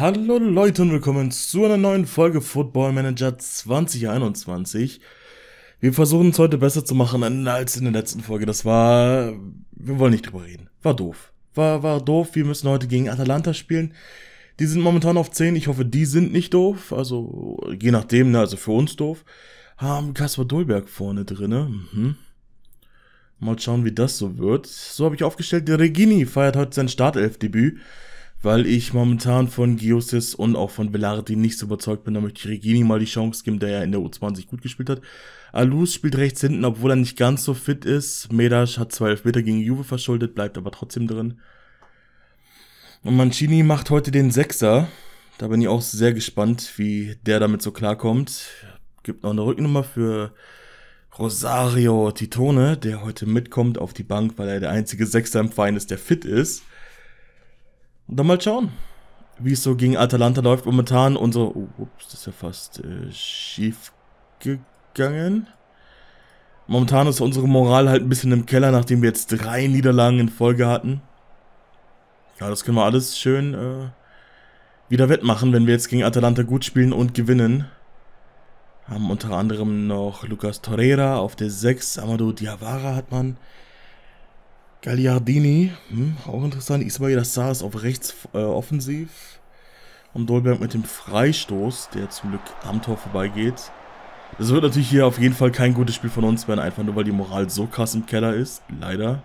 Hallo Leute und willkommen zu einer neuen Folge Football Manager 2021. Wir versuchen es heute besser zu machen als in der letzten Folge. Das war, wir wollen nicht drüber reden. War doof. War, war doof. Wir müssen heute gegen Atalanta spielen. Die sind momentan auf 10. Ich hoffe, die sind nicht doof. Also, je nachdem, ne, also für uns doof. Haben Kaspar Dolberg vorne drinne. Mhm. Mal schauen, wie das so wird. So habe ich aufgestellt. Der Regini feiert heute sein Startelfdebüt weil ich momentan von Giosis und auch von Velardi nicht so überzeugt bin. Da möchte ich Regini mal die Chance geben, der ja in der U20 gut gespielt hat. Alus spielt rechts hinten, obwohl er nicht ganz so fit ist. Medas hat zwei Elfmeter gegen Juve verschuldet, bleibt aber trotzdem drin. Und Mancini macht heute den Sechser. Da bin ich auch sehr gespannt, wie der damit so klarkommt. Gibt noch eine Rücknummer für Rosario Titone, der heute mitkommt auf die Bank, weil er der einzige Sechser im Verein ist, der fit ist. Und dann mal schauen, wie es so gegen Atalanta läuft. Momentan unsere... Oh, ups, das ist ja fast äh, schief gegangen. Momentan ist unsere Moral halt ein bisschen im Keller, nachdem wir jetzt drei Niederlagen in Folge hatten. Ja, das können wir alles schön äh, wieder wettmachen, wenn wir jetzt gegen Atalanta gut spielen und gewinnen. Haben unter anderem noch Lucas Torreira auf der 6, Amadou Diawara hat man. Gagliardini, hm, auch interessant. Ismail Assar ist auf rechts äh, offensiv. Und Dolberg mit dem Freistoß, der zum Glück am Tor vorbeigeht. Das wird natürlich hier auf jeden Fall kein gutes Spiel von uns werden, einfach nur weil die Moral so krass im Keller ist. Leider.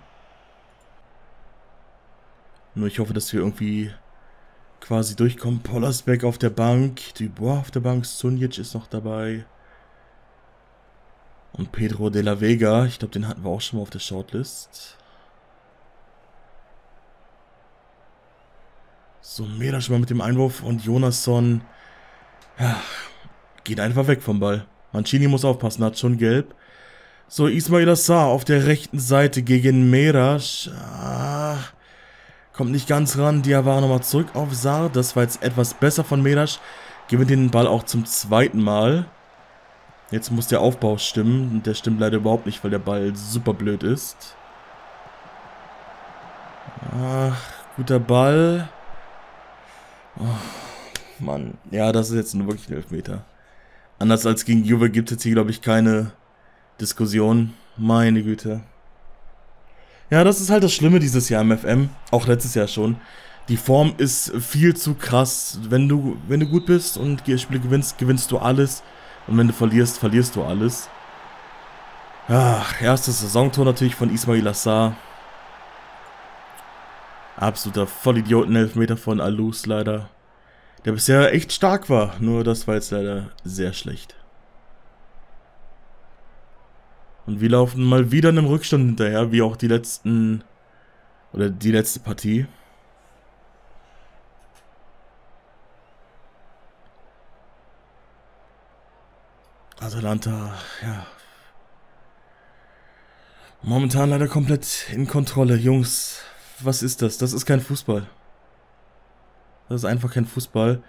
Nur ich hoffe, dass wir irgendwie quasi durchkommen. Pollersbeck auf der Bank, Dubois auf der Bank, Sunjic ist noch dabei. Und Pedro de la Vega, ich glaube, den hatten wir auch schon mal auf der Shortlist. So, Meda schon mal mit dem Einwurf und Jonasson ja, geht einfach weg vom Ball. Mancini muss aufpassen, hat schon gelb. So, Ismail Assar auf der rechten Seite gegen Merasch. Ah, kommt nicht ganz ran. Diawara nochmal zurück auf Saar. Das war jetzt etwas besser von Merasch. Gewinnt den Ball auch zum zweiten Mal. Jetzt muss der Aufbau stimmen. Der stimmt leider überhaupt nicht, weil der Ball super blöd ist. Ach, guter Ball. Oh, Mann. Ja, das ist jetzt nur wirklich ein Elfmeter. Anders als gegen Juve gibt es jetzt hier, glaube ich, keine Diskussion. Meine Güte. Ja, das ist halt das Schlimme dieses Jahr im FM. Auch letztes Jahr schon. Die Form ist viel zu krass. Wenn du, wenn du gut bist und Spiele gewinnst, gewinnst du alles. Und wenn du verlierst, verlierst du alles. Ach, erstes Saisontor natürlich von Ismail Assar. Absoluter Vollidioten-Elfmeter von Alus leider. Der bisher echt stark war, nur das war jetzt leider sehr schlecht. Und wir laufen mal wieder einem Rückstand hinterher, wie auch die letzten... Oder die letzte Partie. Atalanta, ja. Momentan leider komplett in Kontrolle. Jungs, was ist das? Das ist kein Fußball. Das ist einfach kein Fußball.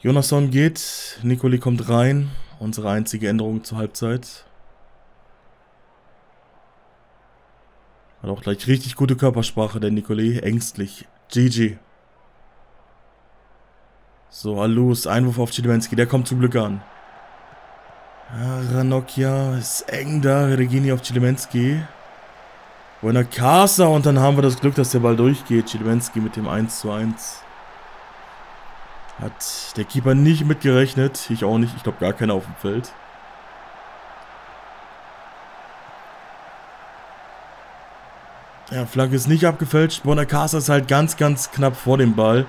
Jonasson geht, Nicoli kommt rein. Unsere einzige Änderung zur Halbzeit. Hat auch gleich richtig gute Körpersprache, der Nicoli. Ängstlich. GG. So, Alus, Einwurf auf Chilimenski, der kommt zum Glück an. Ja, Ranocchia ist eng da, Regini auf Chilimenski. Buena Casa und dann haben wir das Glück, dass der Ball durchgeht. Chilimenski mit dem 1 zu 1. Hat der Keeper nicht mitgerechnet. Ich auch nicht. Ich glaube gar keiner auf dem Feld. Ja, Flagge ist nicht abgefälscht. Bonacasa ist halt ganz, ganz knapp vor dem Ball.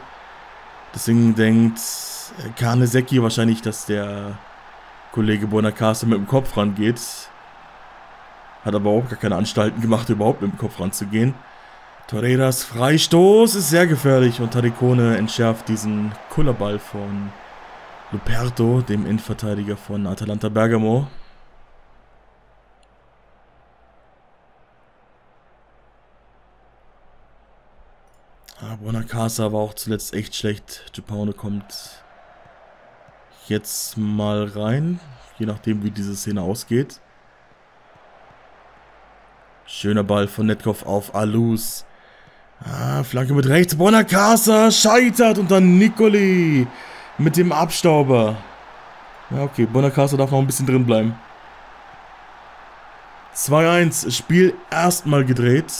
Deswegen denkt Kanesecki wahrscheinlich, dass der Kollege Bonacasa mit dem Kopf rangeht. Hat aber auch gar keine Anstalten gemacht, überhaupt mit dem Kopf ranzugehen. Torreiras Freistoß ist sehr gefährlich und Taricone entschärft diesen Kullerball von Luperto, dem Innenverteidiger von Atalanta Bergamo. Ah, war auch zuletzt echt schlecht. Gipaone kommt jetzt mal rein, je nachdem wie diese Szene ausgeht. Schöner Ball von Netkov auf Alus. Ah, Flanke mit rechts. Bonacasa scheitert und dann Nicoli mit dem Abstauber. Ja, okay. Bonacasa darf noch ein bisschen drin bleiben. 2-1. Spiel erstmal gedreht.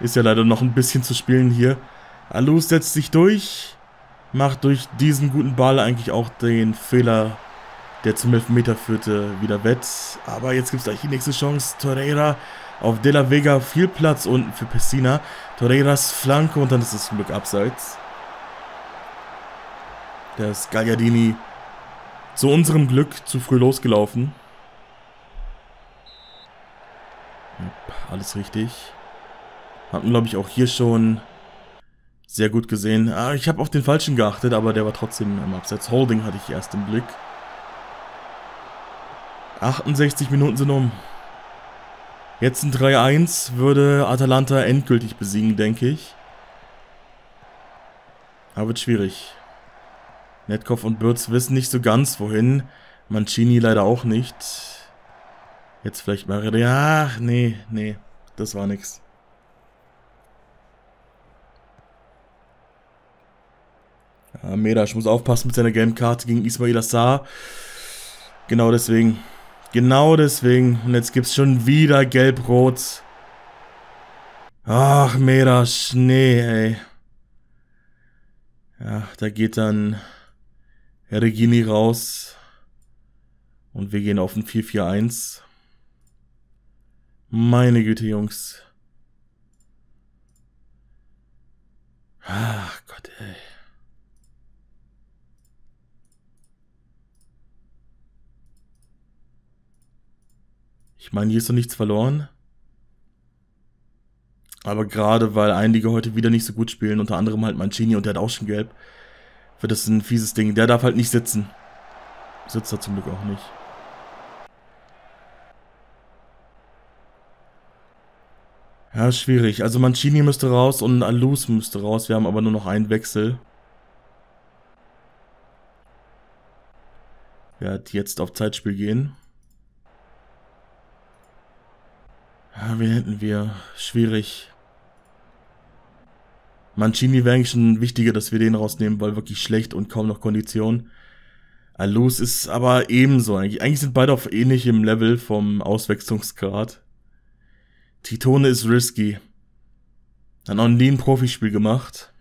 Ist ja leider noch ein bisschen zu spielen hier. Alus setzt sich durch. Macht durch diesen guten Ball eigentlich auch den Fehler, der zum Elfmeter führte, wieder wett. Aber jetzt gibt es gleich die nächste Chance. Torreira auf De La Vega viel Platz unten für Pessina. Torreiras Flanke und dann ist es zum Glück abseits. Der ist Gagliardini zu unserem Glück zu früh losgelaufen. Alles richtig. Hatten, glaube ich, auch hier schon sehr gut gesehen. Ah, ich habe auf den falschen geachtet, aber der war trotzdem im Abseits. Holding hatte ich erst im Blick. 68 Minuten sind um. Jetzt ein 3-1 würde Atalanta endgültig besiegen, denke ich. Aber wird schwierig. Netkov und Bürz wissen nicht so ganz, wohin. Mancini leider auch nicht. Jetzt vielleicht mal... Ja, nee, nee. Das war nix. Ja, Medasch muss aufpassen mit seiner gelben gegen Ismail Assar. Genau deswegen. Genau deswegen. Und jetzt gibt's schon wieder Gelb-Rot. Ach, Mera Schnee, ey. Ja, da geht dann Regini raus. Und wir gehen auf ein 4-4-1. Meine Güte, Jungs. Ach Gott, ey. Ich meine, hier ist noch nichts verloren. Aber gerade weil einige heute wieder nicht so gut spielen, unter anderem halt Mancini und der hat auch schon gelb, wird das ein fieses Ding. Der darf halt nicht sitzen. Sitzt er zum Glück auch nicht. Ja, schwierig. Also Mancini müsste raus und Alus müsste raus. Wir haben aber nur noch einen Wechsel. Wer hat jetzt auf Zeitspiel gehen? Ja, wen hätten wir? Schwierig. Mancini wäre eigentlich schon wichtiger, dass wir den rausnehmen, weil wirklich schlecht und kaum noch Kondition. Alus ist aber ebenso. Eigentlich, eigentlich sind beide auf ähnlichem Level vom Auswechslungsgrad. Titone ist risky. Hat noch nie ein Profispiel gemacht.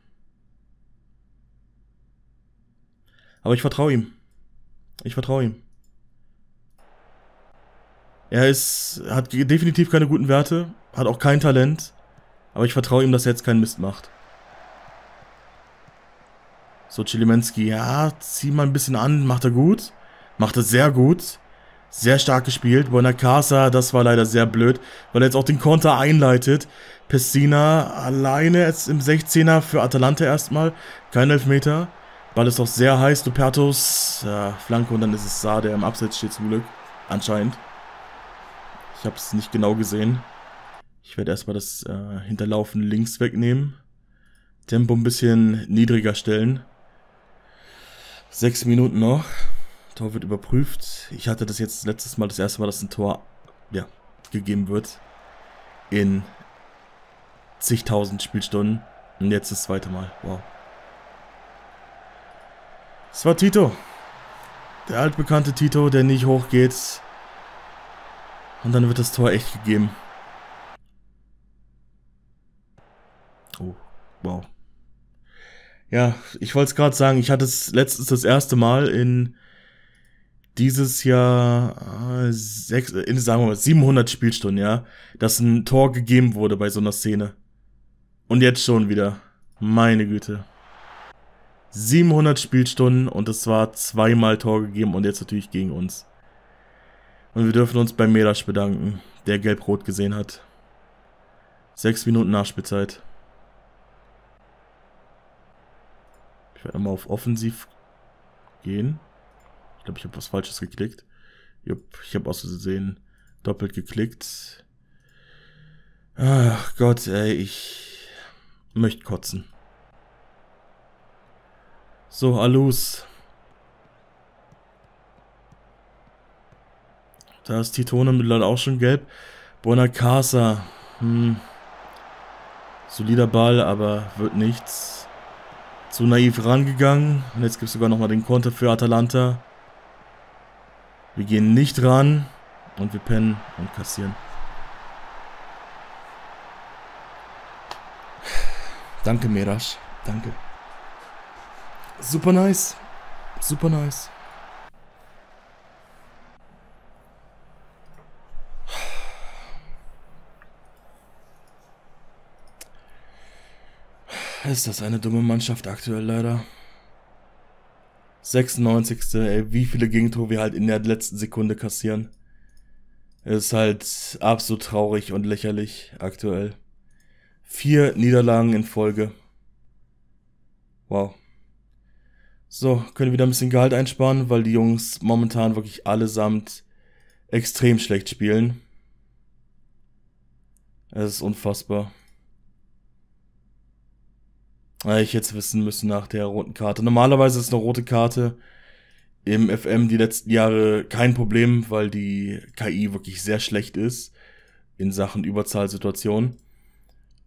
Aber ich vertraue ihm. Ich vertraue ihm. Er ist, hat definitiv keine guten Werte, hat auch kein Talent, aber ich vertraue ihm, dass er jetzt keinen Mist macht. So, Chilimenski, ja, zieh mal ein bisschen an, macht er gut. Macht er sehr gut. Sehr stark gespielt. Bonacasa, das war leider sehr blöd, weil er jetzt auch den Konter einleitet. Pessina alleine jetzt im 16er für Atalanta erstmal. Kein Elfmeter. Ball ist auch sehr heiß. Dupertos, ja, Flanke und dann ist es Saar, der im Abseits steht zum Glück. Anscheinend. Ich habe es nicht genau gesehen. Ich werde erstmal das äh, Hinterlaufen links wegnehmen. Tempo ein bisschen niedriger stellen. Sechs Minuten noch. Tor wird überprüft. Ich hatte das jetzt letztes Mal, das erste Mal, dass ein Tor ja, gegeben wird. In zigtausend Spielstunden. Und jetzt das zweite Mal. Wow. Es war Tito. Der altbekannte Tito, der nicht hochgeht. Und dann wird das Tor echt gegeben. Oh, wow. Ja, ich wollte es gerade sagen, ich hatte es letztens das erste Mal in dieses Jahr äh, sechs, in, sagen wir mal 700 Spielstunden, ja, dass ein Tor gegeben wurde bei so einer Szene. Und jetzt schon wieder. Meine Güte. 700 Spielstunden und es war zweimal Tor gegeben und jetzt natürlich gegen uns. Und wir dürfen uns bei Melasch bedanken, der gelb-rot gesehen hat. Sechs Minuten Nachspielzeit. Ich werde mal auf Offensiv gehen. Ich glaube, ich habe was Falsches geklickt. Jupp, ich habe aus Versehen doppelt geklickt. Ach Gott, ey, ich möchte kotzen. So, Alus. Da ist Titone mittlerweile auch schon gelb. Bonacasa. Hm. Solider Ball, aber wird nichts. Zu naiv rangegangen. Und jetzt gibt es sogar nochmal den Konter für Atalanta. Wir gehen nicht ran. Und wir pennen und kassieren. Danke, Merasch. Danke. Super nice. Super nice. Ist das eine dumme Mannschaft aktuell leider. 96. Ey, wie viele Gegentore wir halt in der letzten Sekunde kassieren. Ist halt absolut traurig und lächerlich aktuell. Vier Niederlagen in Folge. Wow. So, können wir wieder ein bisschen Gehalt einsparen, weil die Jungs momentan wirklich allesamt extrem schlecht spielen. Es ist unfassbar. Ich jetzt wissen müssen nach der roten Karte. Normalerweise ist eine rote Karte im FM die letzten Jahre kein Problem, weil die KI wirklich sehr schlecht ist in Sachen Überzahlsituationen.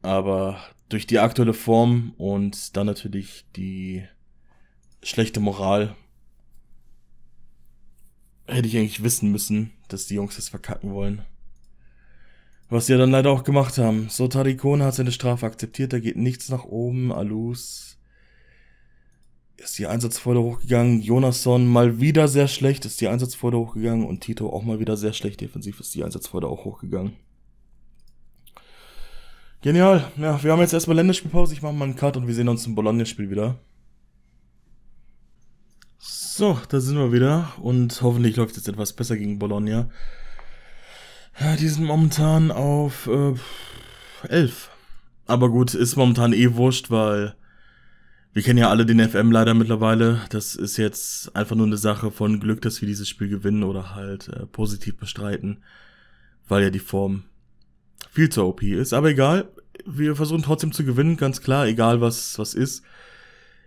Aber durch die aktuelle Form und dann natürlich die schlechte Moral hätte ich eigentlich wissen müssen, dass die Jungs das verkacken wollen. Was sie ja dann leider auch gemacht haben. So, Tarikone hat seine Strafe akzeptiert, da geht nichts nach oben. Alus ist die Einsatzfreude hochgegangen. Jonasson mal wieder sehr schlecht, ist die Einsatzfreude hochgegangen. Und Tito auch mal wieder sehr schlecht. Defensiv ist die Einsatzfreude auch hochgegangen. Genial. Ja, wir haben jetzt erstmal Länderspielpause. Ich mache mal einen Cut und wir sehen uns im Bologna-Spiel wieder. So, da sind wir wieder. Und hoffentlich läuft es jetzt etwas besser gegen Bologna. Ja, die sind momentan auf äh, 11. Aber gut, ist momentan eh wurscht, weil wir kennen ja alle den FM leider mittlerweile. Das ist jetzt einfach nur eine Sache von Glück, dass wir dieses Spiel gewinnen oder halt äh, positiv bestreiten, weil ja die Form viel zu OP ist. Aber egal, wir versuchen trotzdem zu gewinnen, ganz klar, egal was was ist.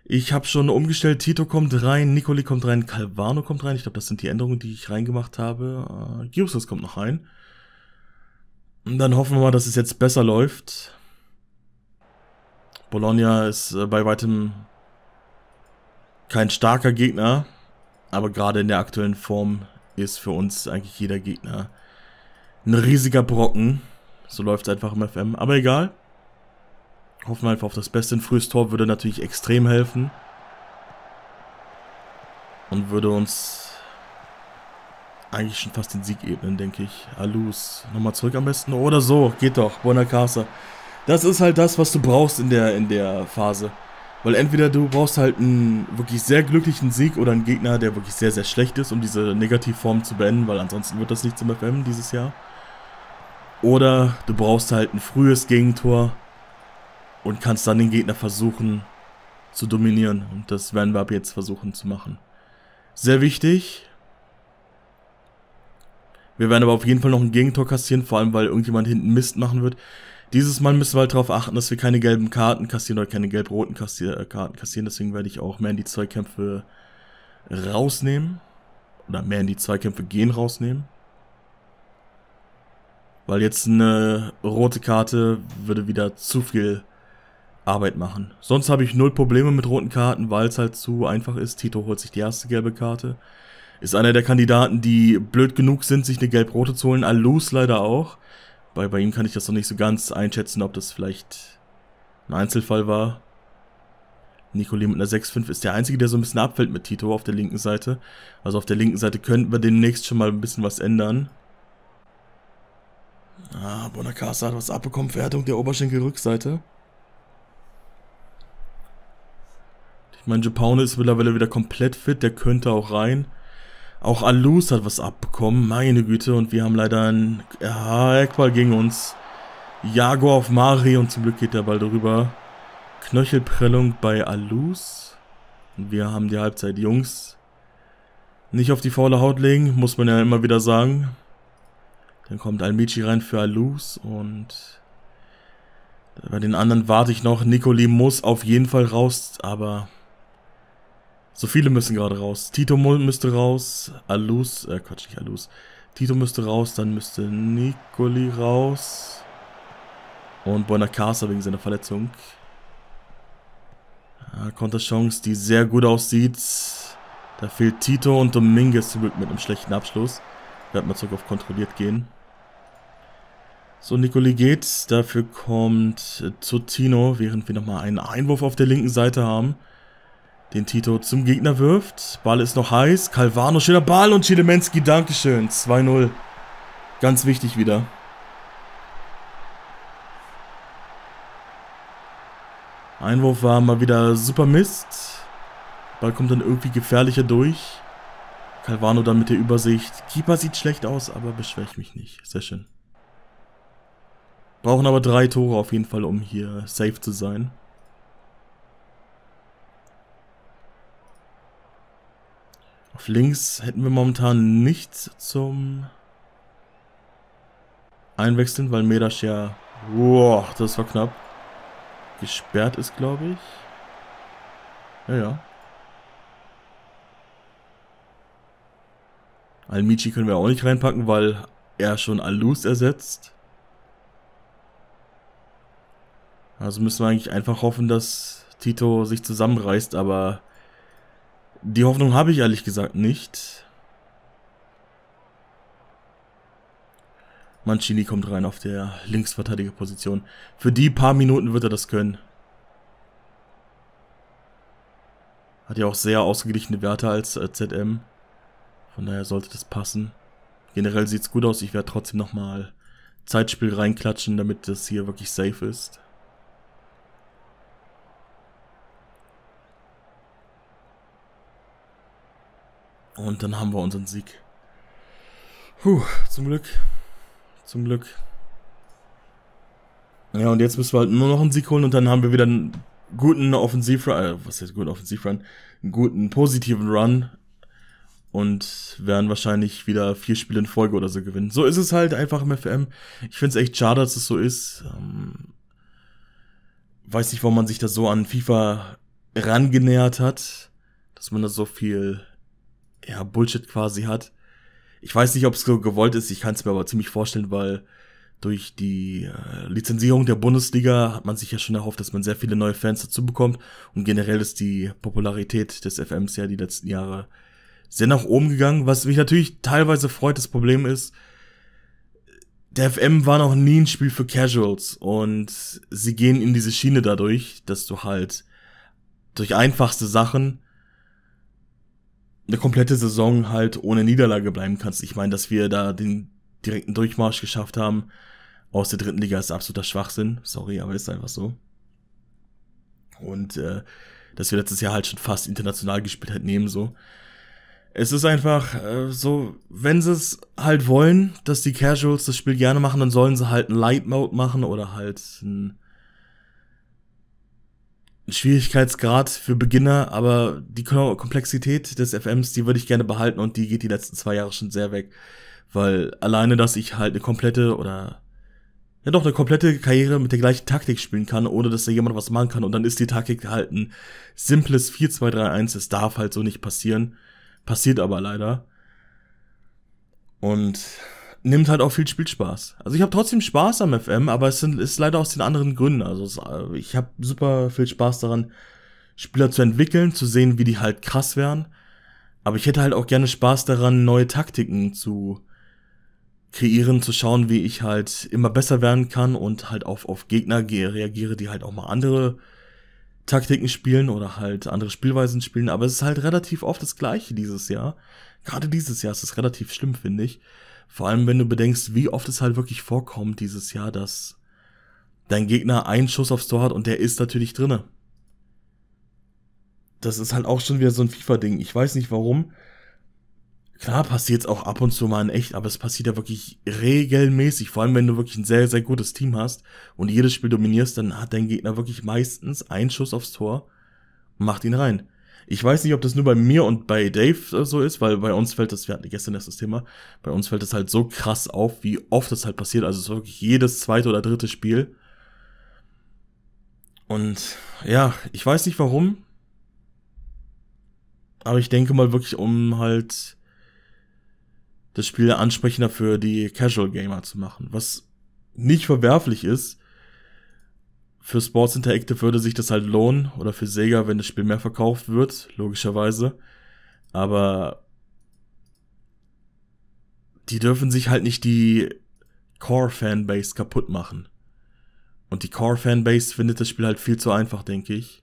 Ich habe schon umgestellt, Tito kommt rein, Nicoli kommt rein, Calvano kommt rein. Ich glaube, das sind die Änderungen, die ich reingemacht habe. Äh, Giusos kommt noch rein. Und dann hoffen wir mal, dass es jetzt besser läuft. Bologna ist äh, bei weitem kein starker Gegner, aber gerade in der aktuellen Form ist für uns eigentlich jeder Gegner ein riesiger Brocken. So läuft es einfach im FM. Aber egal. Hoffen wir einfach auf das Beste. Ein frühes Tor würde natürlich extrem helfen. Und würde uns eigentlich schon fast den Sieg ebnen, denke ich. Alus, nochmal zurück am besten. Oder so, geht doch. Buena Casa. Das ist halt das, was du brauchst in der, in der Phase. Weil entweder du brauchst halt einen wirklich sehr glücklichen Sieg oder einen Gegner, der wirklich sehr, sehr schlecht ist, um diese Negativform zu beenden, weil ansonsten wird das nicht zum FM dieses Jahr. Oder du brauchst halt ein frühes Gegentor und kannst dann den Gegner versuchen zu dominieren. Und das werden wir ab jetzt versuchen zu machen. Sehr wichtig. Wir werden aber auf jeden Fall noch ein Gegentor kassieren, vor allem weil irgendjemand hinten Mist machen wird. Dieses Mal müssen wir halt darauf achten, dass wir keine gelben Karten kassieren oder keine gelb-roten äh, Karten kassieren. Deswegen werde ich auch mehr in die Zweikämpfe rausnehmen. Oder mehr in die Zweikämpfe gehen rausnehmen. Weil jetzt eine rote Karte würde wieder zu viel Arbeit machen. Sonst habe ich null Probleme mit roten Karten, weil es halt zu einfach ist. Tito holt sich die erste gelbe Karte. Ist einer der Kandidaten, die blöd genug sind, sich eine gelb-rote zu holen. Alus leider auch. Bei, bei ihm kann ich das noch nicht so ganz einschätzen, ob das vielleicht ein Einzelfall war. Nicoli mit einer 6-5 ist der Einzige, der so ein bisschen abfällt mit Tito auf der linken Seite. Also auf der linken Seite könnten wir demnächst schon mal ein bisschen was ändern. Ah, Bonacasa hat was abbekommen. Verhärtung der Oberschenkelrückseite. Ich meine, Japaune ist mittlerweile wieder komplett fit. Der könnte auch rein. Auch Alus hat was abbekommen, meine Güte. Und wir haben leider einen Eckball gegen uns. Jago auf Mari und zum Glück geht der Ball drüber. Knöchelprellung bei Alus. Und wir haben die Halbzeit Jungs. Nicht auf die faule Haut legen, muss man ja immer wieder sagen. Dann kommt Almici rein für Alus und bei den anderen warte ich noch. Nicoli muss auf jeden Fall raus, aber so viele müssen gerade raus. Tito müsste raus. Alus, äh, Quatsch, nicht Alus. Tito müsste raus, dann müsste Nicoli raus. Und Bonacasa wegen seiner Verletzung. Ja, Konterchance, die sehr gut aussieht. Da fehlt Tito und Dominguez zurück mit einem schlechten Abschluss. Werden wir zurück auf kontrolliert gehen. So, Nicoli geht. Dafür kommt Zotino, während wir nochmal einen Einwurf auf der linken Seite haben. Den Tito zum Gegner wirft. Ball ist noch heiß. Calvano, schöner Ball und Chilemenski, Dankeschön. 2-0. Ganz wichtig wieder. Einwurf war mal wieder super Mist. Ball kommt dann irgendwie gefährlicher durch. Calvano dann mit der Übersicht. Keeper sieht schlecht aus, aber beschwere ich mich nicht. Sehr schön. Brauchen aber drei Tore auf jeden Fall, um hier safe zu sein. Auf links hätten wir momentan nichts zum Einwechseln, weil Medasch ja... Wow, das war knapp gesperrt ist, glaube ich. Ja, ja. Almici können wir auch nicht reinpacken, weil er schon Alus ersetzt. Also müssen wir eigentlich einfach hoffen, dass Tito sich zusammenreißt, aber die Hoffnung habe ich ehrlich gesagt nicht. Mancini kommt rein auf der Linksverteidigerposition. Für die paar Minuten wird er das können. Hat ja auch sehr ausgeglichene Werte als äh, ZM. Von daher sollte das passen. Generell sieht es gut aus. Ich werde trotzdem nochmal Zeitspiel reinklatschen, damit das hier wirklich safe ist. Und dann haben wir unseren Sieg. Puh, zum Glück. Zum Glück. Ja, und jetzt müssen wir halt nur noch einen Sieg holen und dann haben wir wieder einen guten Offensivrun, äh, was heißt guten Offensivrun? Einen guten positiven Run und werden wahrscheinlich wieder vier Spiele in Folge oder so gewinnen. So ist es halt einfach im FM. Ich finde es echt schade, dass es so ist. Ähm, weiß nicht, warum man sich da so an FIFA rangenähert hat, dass man da so viel ja, Bullshit quasi hat. Ich weiß nicht, ob es so gewollt ist, ich kann es mir aber ziemlich vorstellen, weil durch die äh, Lizenzierung der Bundesliga hat man sich ja schon erhofft, dass man sehr viele neue Fans dazu bekommt. Und generell ist die Popularität des FMs ja die letzten Jahre sehr nach oben gegangen, was mich natürlich teilweise freut. Das Problem ist, der FM war noch nie ein Spiel für Casuals und sie gehen in diese Schiene dadurch, dass du halt durch einfachste Sachen eine komplette Saison halt ohne Niederlage bleiben kannst. Ich meine, dass wir da den direkten Durchmarsch geschafft haben aus der dritten Liga ist absoluter Schwachsinn. Sorry, aber ist einfach so. Und äh, dass wir letztes Jahr halt schon fast international gespielt halt nehmen so. Es ist einfach äh, so, wenn sie es halt wollen, dass die Casuals das Spiel gerne machen, dann sollen sie halt einen Light Mode machen oder halt ein Schwierigkeitsgrad für Beginner, aber die Komplexität des FMs, die würde ich gerne behalten und die geht die letzten zwei Jahre schon sehr weg. Weil alleine, dass ich halt eine komplette oder ja doch eine komplette Karriere mit der gleichen Taktik spielen kann, ohne dass da jemand was machen kann und dann ist die Taktik halt ein simples 4-2-3-1, es darf halt so nicht passieren. Passiert aber leider. Und nimmt halt auch viel Spielspaß. Also ich habe trotzdem Spaß am FM, aber es sind, ist leider aus den anderen Gründen. Also es, äh, ich habe super viel Spaß daran, Spieler zu entwickeln, zu sehen, wie die halt krass wären. Aber ich hätte halt auch gerne Spaß daran, neue Taktiken zu kreieren, zu schauen, wie ich halt immer besser werden kann und halt auf, auf Gegner reagiere, die halt auch mal andere Taktiken spielen oder halt andere Spielweisen spielen. Aber es ist halt relativ oft das Gleiche dieses Jahr. Gerade dieses Jahr ist es relativ schlimm, finde ich. Vor allem, wenn du bedenkst, wie oft es halt wirklich vorkommt dieses Jahr, dass dein Gegner einen Schuss aufs Tor hat und der ist natürlich drinne. Das ist halt auch schon wieder so ein FIFA-Ding. Ich weiß nicht warum. Klar passiert es auch ab und zu mal in echt, aber es passiert ja wirklich regelmäßig. Vor allem, wenn du wirklich ein sehr, sehr gutes Team hast und jedes Spiel dominierst, dann hat dein Gegner wirklich meistens einen Schuss aufs Tor und macht ihn rein. Ich weiß nicht, ob das nur bei mir und bei Dave äh, so ist, weil bei uns fällt das, wir hatten gestern erst das Thema, bei uns fällt das halt so krass auf, wie oft das halt passiert. Also es ist wirklich jedes zweite oder dritte Spiel. Und ja, ich weiß nicht warum. Aber ich denke mal wirklich, um halt das Spiel ansprechender für die Casual Gamer zu machen. Was nicht verwerflich ist, für Sports Interactive würde sich das halt lohnen oder für Sega, wenn das Spiel mehr verkauft wird, logischerweise. Aber die dürfen sich halt nicht die Core-Fanbase kaputt machen. Und die Core-Fanbase findet das Spiel halt viel zu einfach, denke ich.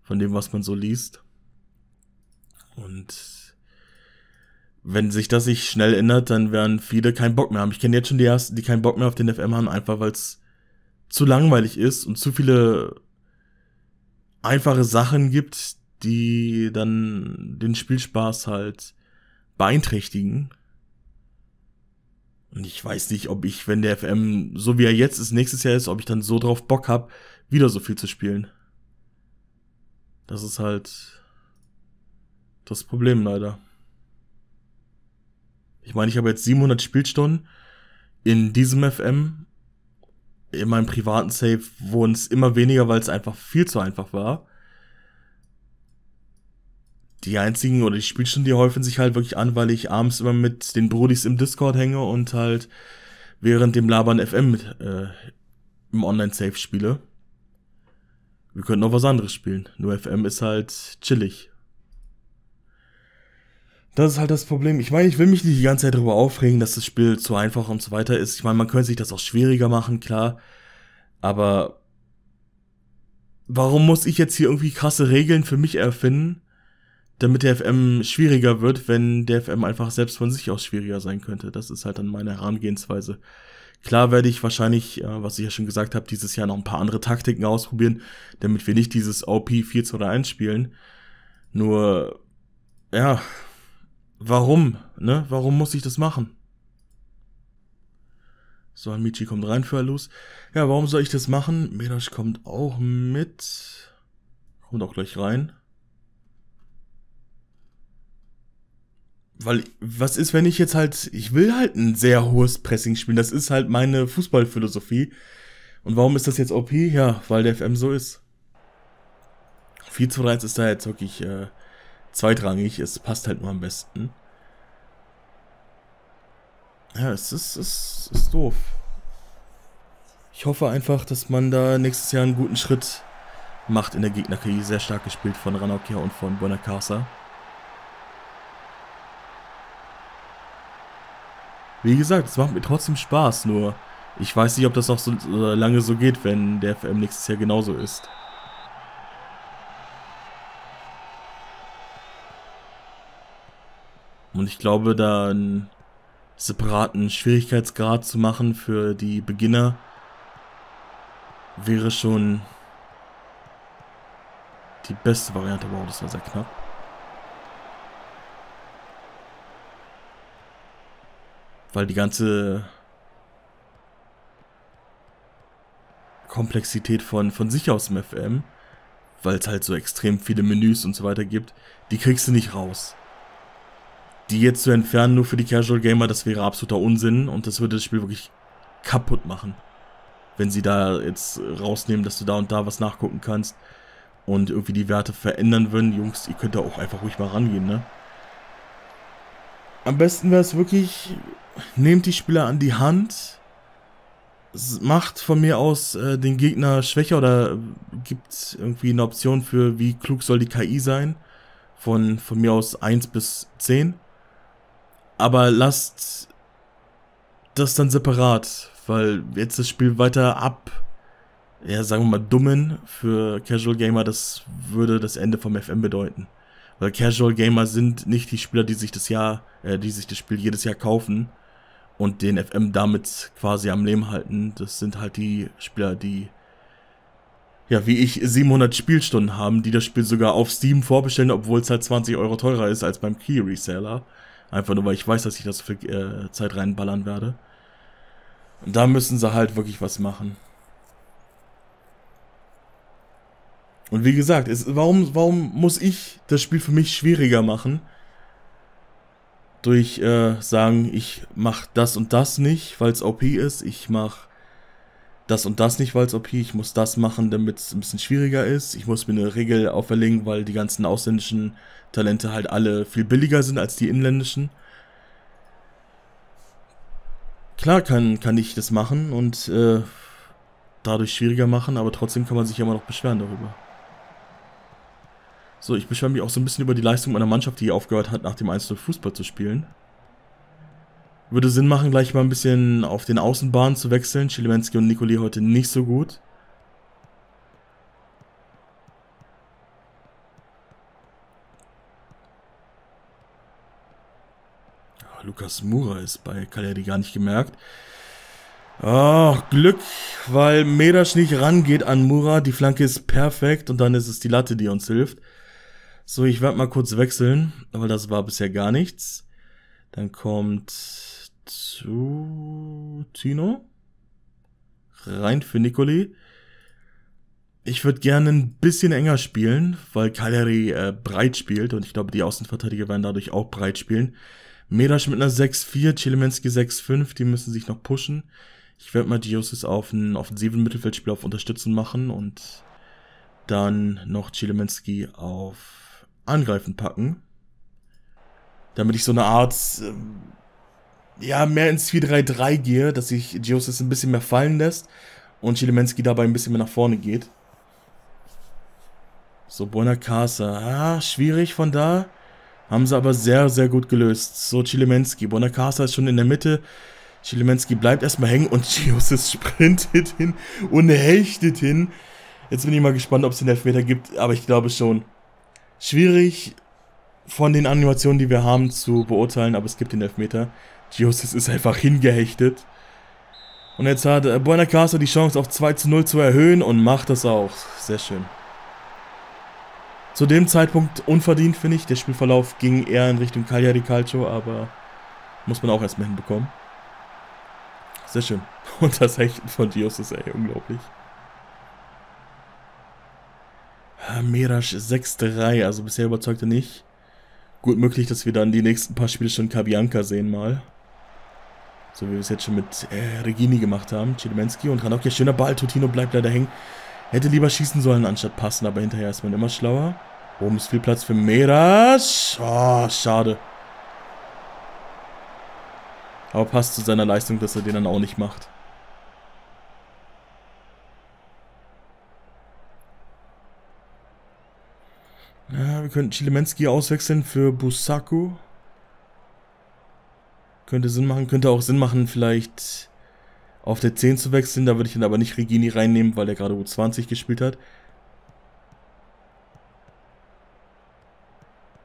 Von dem, was man so liest. Und wenn sich das sich schnell ändert, dann werden viele keinen Bock mehr haben. Ich kenne jetzt schon die ersten, die keinen Bock mehr auf den FM haben, einfach weil es zu langweilig ist und zu viele einfache Sachen gibt, die dann den Spielspaß halt beeinträchtigen. Und ich weiß nicht, ob ich, wenn der FM so wie er jetzt ist, nächstes Jahr ist, ob ich dann so drauf Bock hab, wieder so viel zu spielen. Das ist halt das Problem leider. Ich meine, ich habe jetzt 700 Spielstunden in diesem FM. In meinem privaten Save wurden es immer weniger, weil es einfach viel zu einfach war die einzigen oder die Spielstunden, die häufen sich halt wirklich an, weil ich abends immer mit den Brudis im Discord hänge und halt während dem Labern FM mit, äh, im Online-Safe spiele. Wir könnten auch was anderes spielen. Nur FM ist halt chillig. Das ist halt das Problem. Ich meine, ich will mich nicht die ganze Zeit darüber aufregen, dass das Spiel zu einfach und so weiter ist. Ich meine, man könnte sich das auch schwieriger machen, klar. Aber warum muss ich jetzt hier irgendwie krasse Regeln für mich erfinden? damit der FM schwieriger wird, wenn der FM einfach selbst von sich aus schwieriger sein könnte. Das ist halt dann meine Herangehensweise. Klar werde ich wahrscheinlich, äh, was ich ja schon gesagt habe, dieses Jahr noch ein paar andere Taktiken ausprobieren, damit wir nicht dieses OP 4 zu 1 spielen. Nur, ja, warum, ne? Warum muss ich das machen? So, Michi kommt rein für Alus. Ja, warum soll ich das machen? Medash kommt auch mit. Kommt auch gleich rein. Weil, was ist, wenn ich jetzt halt, ich will halt ein sehr hohes Pressing spielen. Das ist halt meine Fußballphilosophie. Und warum ist das jetzt OP? Ja, weil der FM so ist. 4 zu 1 ist da jetzt wirklich äh, zweitrangig. Es passt halt nur am besten. Ja, es ist, es ist doof. Ich hoffe einfach, dass man da nächstes Jahr einen guten Schritt macht in der Gegner-KI. Sehr stark gespielt von Ranaukia und von Bonacasa. Wie gesagt, es macht mir trotzdem Spaß, nur ich weiß nicht, ob das noch so lange so geht, wenn der FM nächstes Jahr genauso ist. Und ich glaube, da einen separaten Schwierigkeitsgrad zu machen für die Beginner wäre schon die beste Variante. Wow, das war sehr knapp. weil die ganze Komplexität von, von sich aus im FM, weil es halt so extrem viele Menüs und so weiter gibt, die kriegst du nicht raus. Die jetzt zu entfernen nur für die Casual Gamer, das wäre absoluter Unsinn und das würde das Spiel wirklich kaputt machen. Wenn sie da jetzt rausnehmen, dass du da und da was nachgucken kannst und irgendwie die Werte verändern würden. Jungs, ihr könnt da auch einfach ruhig mal rangehen, ne? Am besten wäre es wirklich, nehmt die Spieler an die Hand, macht von mir aus äh, den Gegner schwächer oder gibt irgendwie eine Option für, wie klug soll die KI sein. Von, von mir aus 1 bis 10. Aber lasst das dann separat, weil jetzt das Spiel weiter ab, ja, sagen wir mal, dummen für Casual Gamer, das würde das Ende vom FM bedeuten. Weil Casual Gamer sind nicht die Spieler, die sich das Jahr, äh, die sich das Spiel jedes Jahr kaufen und den FM damit quasi am Leben halten. Das sind halt die Spieler, die ja, wie ich 700 Spielstunden haben, die das Spiel sogar auf Steam vorbestellen, obwohl es halt 20 Euro teurer ist als beim Key Reseller. Einfach nur, weil ich weiß, dass ich das für äh, Zeit reinballern werde. Und da müssen sie halt wirklich was machen. Und wie gesagt, es, warum, warum muss ich das Spiel für mich schwieriger machen? Durch äh, sagen, ich mach das und das nicht, weil es OP ist. Ich mach das und das nicht, weil es OP. Ich muss das machen, damit es ein bisschen schwieriger ist. Ich muss mir eine Regel auferlegen, weil die ganzen ausländischen Talente halt alle viel billiger sind als die inländischen. Klar kann, kann ich das machen und äh, dadurch schwieriger machen, aber trotzdem kann man sich immer noch beschweren darüber. So, ich beschwere mich auch so ein bisschen über die Leistung meiner Mannschaft, die aufgehört hat, nach dem 1 Fußball zu spielen. Würde Sinn machen, gleich mal ein bisschen auf den Außenbahnen zu wechseln. Schilemenski und Nikoli heute nicht so gut. Lukas Mura ist bei Cagliari gar nicht gemerkt. Oh, Glück, weil Medasch nicht rangeht an Mura. Die Flanke ist perfekt und dann ist es die Latte, die uns hilft. So, ich werde mal kurz wechseln, weil das war bisher gar nichts. Dann kommt zu Tino. Rein für Nicoli. Ich würde gerne ein bisschen enger spielen, weil Cagliari äh, breit spielt und ich glaube, die Außenverteidiger werden dadurch auch breit spielen. Medasch mit einer 6-4, Chilemenski 6-5, die müssen sich noch pushen. Ich werde mal Diosis auf einen offensiven Mittelfeldspieler auf Unterstützen machen und dann noch Chilemenski auf Angreifen packen. Damit ich so eine Art ähm, ja, mehr ins 4-3-3 gehe, dass sich Geosis ein bisschen mehr fallen lässt und Chilemenski dabei ein bisschen mehr nach vorne geht. So, Bonacasa. Ah, schwierig von da. Haben sie aber sehr, sehr gut gelöst. So, Chilemenski. Bonacasa ist schon in der Mitte. Chilemenski bleibt erstmal hängen und Geosis sprintet hin und hechtet hin. Jetzt bin ich mal gespannt, ob es den Elfmeter gibt, aber ich glaube schon. Schwierig von den Animationen, die wir haben, zu beurteilen, aber es gibt den Elfmeter. Geosis ist einfach hingehechtet. Und jetzt hat äh, Buenacasa die Chance auf 2 zu 0 zu erhöhen und macht das auch. Sehr schön. Zu dem Zeitpunkt unverdient, finde ich. Der Spielverlauf ging eher in Richtung Cagliari Calcio, aber muss man auch erstmal hinbekommen. Sehr schön. Und das Hechten von Geosis, ey, unglaublich. Merasch 6-3, also bisher überzeugt er nicht. Gut möglich, dass wir dann die nächsten paar Spiele schon Kabianka sehen mal. So wie wir es jetzt schon mit äh, Regini gemacht haben. Chilemenski und Ranocchia. Schöner Ball. Totino bleibt leider hängen. Hätte lieber schießen sollen anstatt passen, aber hinterher ist man immer schlauer. Oben ist viel Platz für Meras. Oh, schade. Aber passt zu seiner Leistung, dass er den dann auch nicht macht. Ja, wir könnten Chilemenski auswechseln für Busaku. Könnte Sinn machen, könnte auch Sinn machen, vielleicht auf der 10 zu wechseln. Da würde ich dann aber nicht Regini reinnehmen, weil er gerade U20 gespielt hat.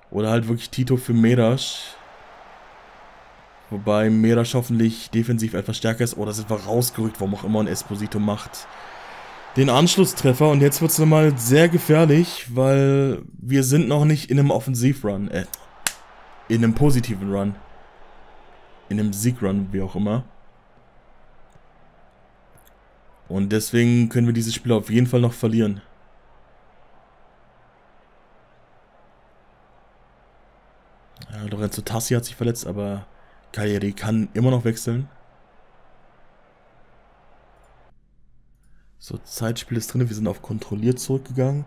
Oder halt wirklich Tito für Medasch. Wobei Medasch hoffentlich defensiv etwas stärker ist. Oder sind wir rausgerückt, warum auch immer ein Esposito macht. Den Anschlusstreffer. Und jetzt wird es nochmal sehr gefährlich, weil wir sind noch nicht in einem Offensivrun. Äh, in einem positiven Run in einem Siegrun, wie auch immer. Und deswegen können wir dieses Spiel auf jeden Fall noch verlieren. Ja, Lorenzo Tassi hat sich verletzt, aber Cagliari kann immer noch wechseln. So, Zeitspiel ist drin. Wir sind auf kontrolliert zurückgegangen.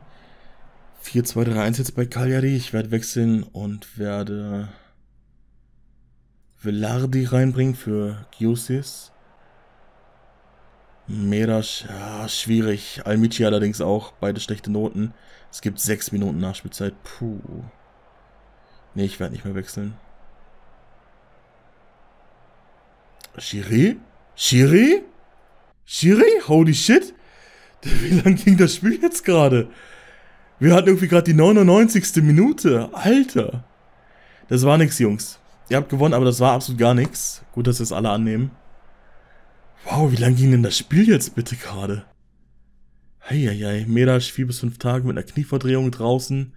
4, 2, 3, 1 jetzt bei Cagliari. Ich werde wechseln und werde Velardi reinbringen für Giusis. Meras, ja, schwierig. Almici allerdings auch, beide schlechte Noten. Es gibt sechs Minuten Nachspielzeit. Puh. Nee, ich werde nicht mehr wechseln. Shiri? Shiri? Shiri? Holy shit! Wie lang ging das Spiel jetzt gerade? Wir hatten irgendwie gerade die 99. Minute. Alter. Das war nix, Jungs. Ihr habt gewonnen, aber das war absolut gar nichts. Gut, dass wir es alle annehmen. Wow, wie lang ging denn das Spiel jetzt bitte gerade? Heieiei, Medasch 4 bis 5 Tage mit einer Knieverdrehung draußen.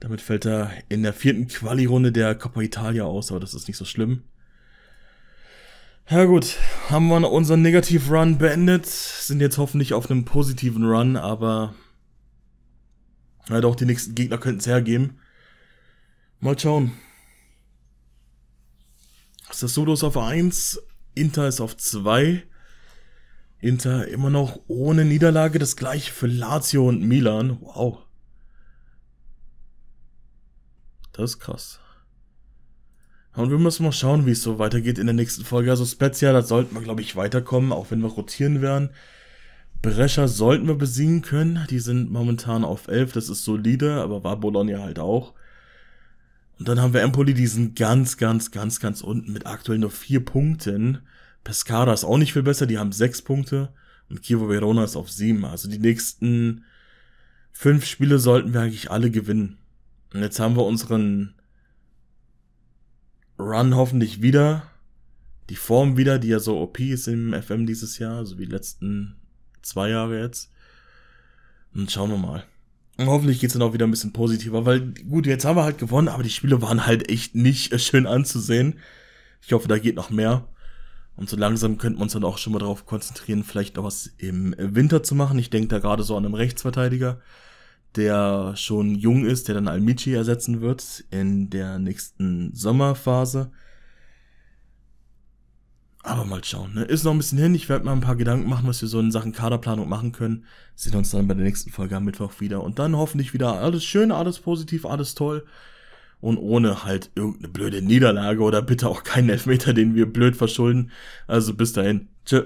Damit fällt er in der vierten Quali-Runde der Coppa Italia aus, aber das ist nicht so schlimm. Ja gut, haben wir unseren Negativ-Run beendet, sind jetzt hoffentlich auf einem positiven Run, aber ja doch, die nächsten Gegner könnten es hergeben. Mal schauen. Sassuolo ist auf 1, Inter ist auf 2. Inter immer noch ohne Niederlage, das gleiche für Lazio und Milan. Wow. Das ist krass. Und wir müssen mal schauen, wie es so weitergeht in der nächsten Folge. Also Spezia, da sollten wir, glaube ich, weiterkommen, auch wenn wir rotieren werden. Brescia sollten wir besiegen können. Die sind momentan auf 11, das ist solide, aber war Bologna halt auch. Und dann haben wir Empoli, die sind ganz, ganz, ganz, ganz unten mit aktuell nur vier Punkten. Pescara ist auch nicht viel besser, die haben sechs Punkte. Und Chievo Verona ist auf sieben. Also die nächsten fünf Spiele sollten wir eigentlich alle gewinnen. Und jetzt haben wir unseren Run hoffentlich wieder. Die Form wieder, die ja so OP ist im FM dieses Jahr, so wie die letzten zwei Jahre jetzt. Und schauen wir mal. Und hoffentlich geht's dann auch wieder ein bisschen positiver, weil gut, jetzt haben wir halt gewonnen, aber die Spiele waren halt echt nicht äh, schön anzusehen. Ich hoffe, da geht noch mehr. Und so langsam könnten wir uns dann auch schon mal darauf konzentrieren, vielleicht noch was im Winter zu machen. Ich denke da gerade so an einen Rechtsverteidiger, der schon jung ist, der dann Almici ersetzen wird in der nächsten Sommerphase. Aber mal schauen. Ne? Ist noch ein bisschen hin. Ich werde mal ein paar Gedanken machen, was wir so in Sachen Kaderplanung machen können. Sehen uns dann bei der nächsten Folge am Mittwoch wieder. Und dann hoffentlich wieder alles schön, alles positiv, alles toll. Und ohne halt irgendeine blöde Niederlage oder bitte auch keinen Elfmeter, den wir blöd verschulden. Also bis dahin. Tschö.